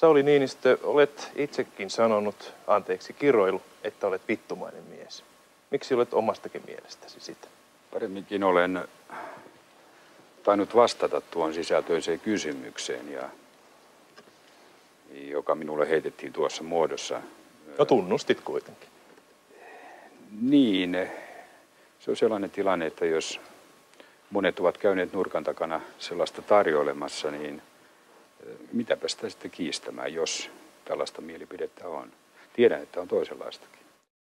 Sauli Niinistö, olet itsekin sanonut, anteeksi kiroilu, että olet vittumainen mies. Miksi olet omastakin mielestäsi sitä? Paremminkin olen tainnut vastata tuon sisältöiseen kysymykseen, ja, joka minulle heitettiin tuossa muodossa. No tunnustit kuitenkin. Niin, se on sellainen tilanne, että jos monet ovat käyneet nurkan takana sellaista tarjoilemassa, niin mitäpä sitä sitten kiistämään, jos tällaista mielipidettä on. Tiedän, että on toisenlaistakin.